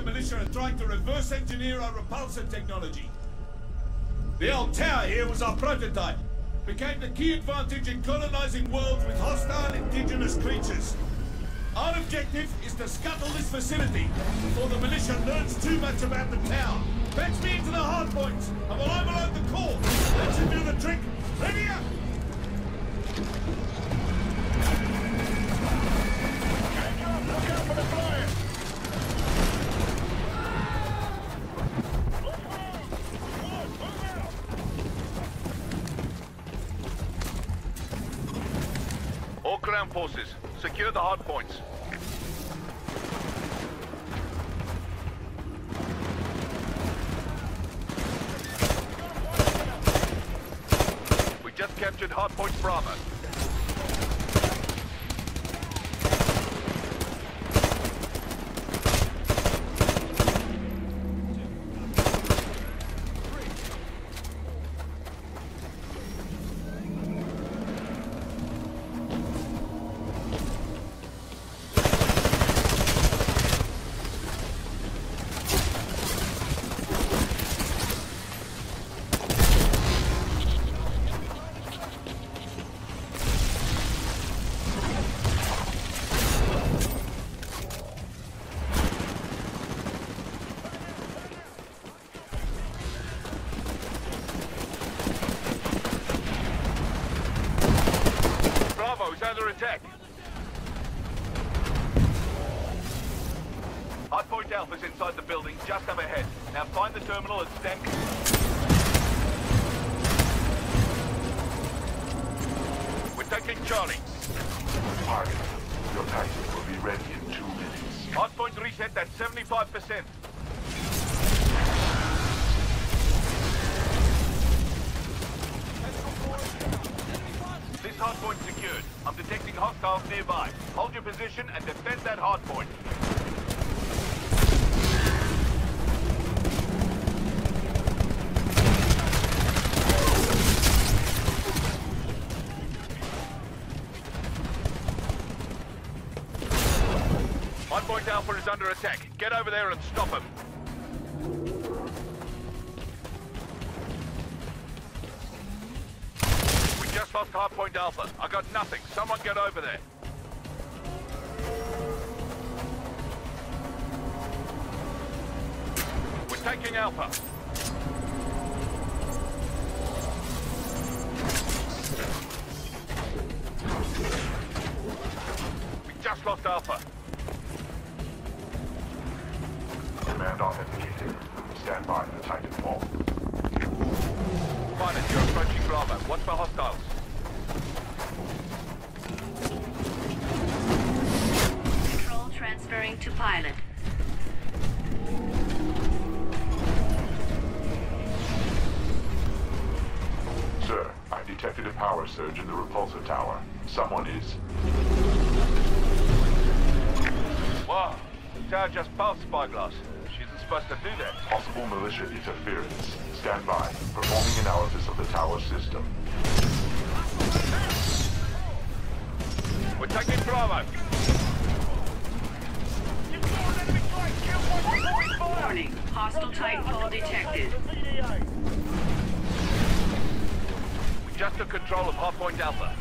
the militia are trying to reverse engineer our repulsor technology. The old tower here was our prototype. Became the key advantage in colonizing worlds with hostile indigenous creatures. Our objective is to scuttle this facility before the militia learns too much about the tower. Fetch me into the hard points, and we'll overload the core. That should do the trick. Ready up! Look out for the ground forces, secure the hard points. We just captured hardpoint Bravo. Bravo attack. Hardpoint Alpha's inside the building, just up ahead. Now find the terminal and stand... We're taking Charlie. Target. Your Titan will be ready in two minutes. Hardpoint reset at 75%. This hardpoint secured. I'm detecting hostiles nearby. Hold your position and defend that hardpoint. Hardpoint Alpha is under attack. Get over there and stop him. We just lost Hardpoint Alpha. I got nothing. Someone get over there. We're taking Alpha. We just lost Alpha. Command authenticated. Stand by for Titanfall. Pilot, you're approaching Bravo. Watch for hostiles. Pilot. Sir, I detected a power surge in the repulsor tower. Someone is... Wow. The tower just passed Spyglass. She isn't supposed to do that. Possible militia interference. Stand by. Performing analysis of the tower system. We're taking Bravo. Warning, hostile Titanfall detected. We just took control of Hardpoint Alpha.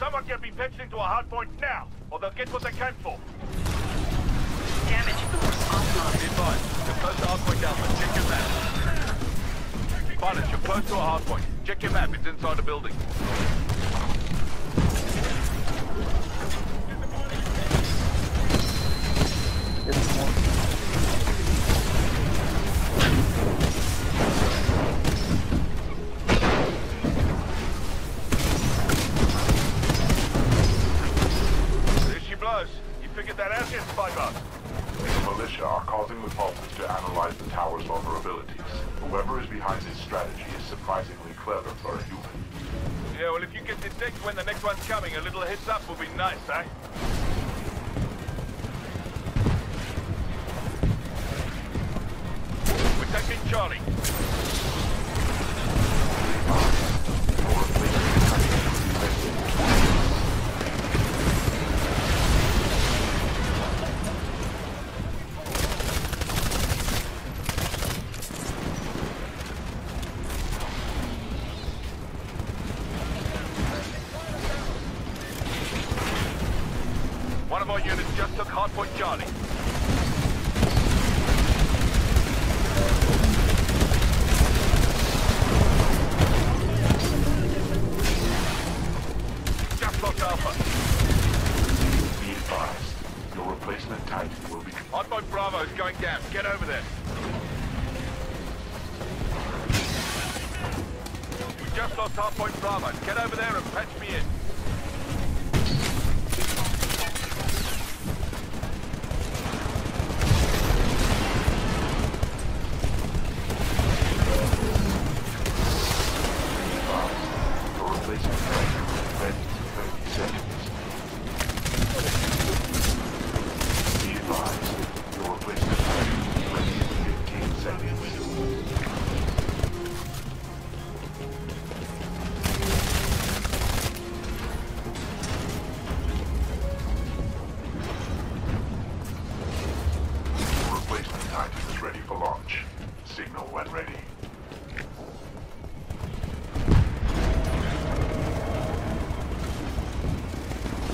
Someone get me pitched into a hardpoint now, or they'll get what they came for. Damage core offline. Be advised, you're close to hardpoint Alpha. Check your map. Pilots, you're close to a hardpoint. Check your map, it's inside the building. There surprisingly clever for a human. Yeah, well, if you can detect when the next one's coming, a little heads up will be nice, eh? We're taking Charlie. Hardpoint Bravo. Get over there and patch me in. When ready.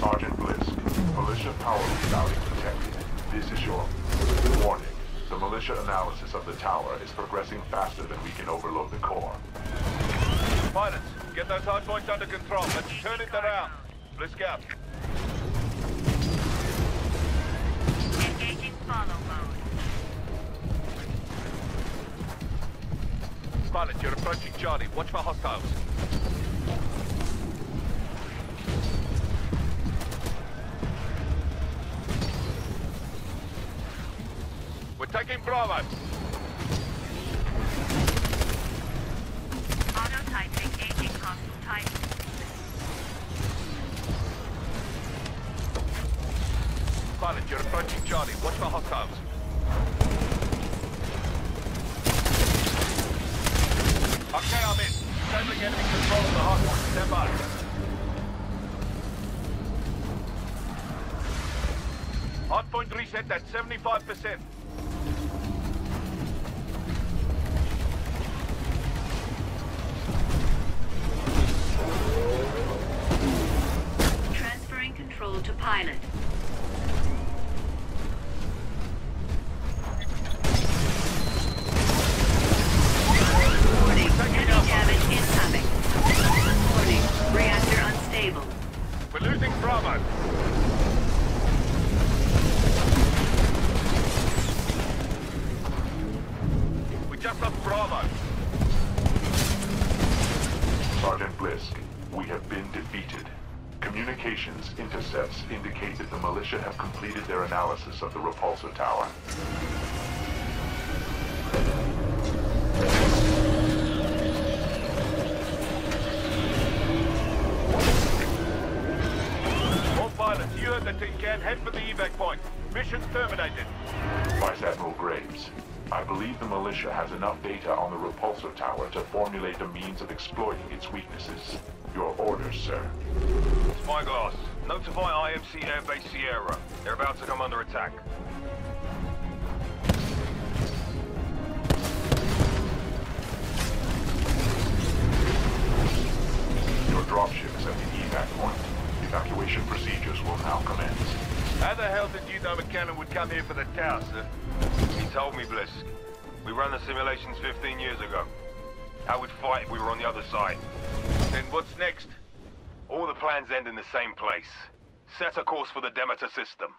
Sergeant Blisk, militia power routing detected. This is your warning. The militia analysis of the tower is progressing faster than we can overload the core. Pilots, get those hardpoints under control. Let's turn it around. Blisk out. Engaging follow mode. Pilot, you're approaching Charlie. Watch for hostiles. We're taking Bravo. Auto engaging hostile type. Pilot, you're approaching Charlie. Watch for hostiles. Okay, I'm in. Disabling enemy control of the hardpoint. Stand by. Hardpoint reset at 75%. Transferring control to pilot. We just Bravo. Sergeant Blisk, we have been defeated. Communications intercepts indicate that the militia have completed their analysis of the repulsor tower. All pilots, you heard the tin. Head for the evac point. Mission terminated. Vice Admiral Graves, I believe the militia has enough data on the repulsor tower to formulate a means of exploiting its weaknesses. Your orders, sir. Spyglass, notify IMC Airbase Sierra. They're about to come under attack. Your dropship attacks at the evac point. Evacuation procedures will now commence. How the hell did you know MacAllan would come here for the tower, sir? Told me, Blisk. We ran the simulations 15 years ago. How we'd fight if we were on the other side. Then what's next? All the plans end in the same place. Set a course for the Demeter system.